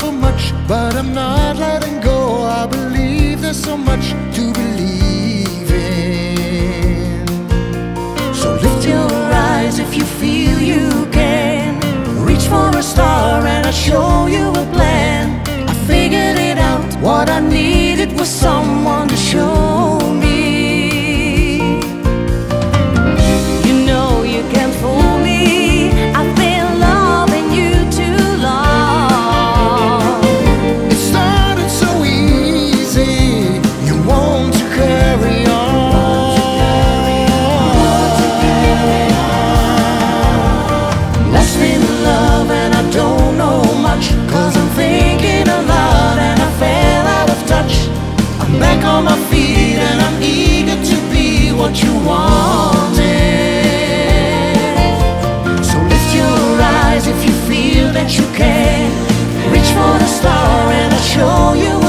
for much, but I'm not letting go. I believe there's so much that you can. Reach for the star and I'll show you.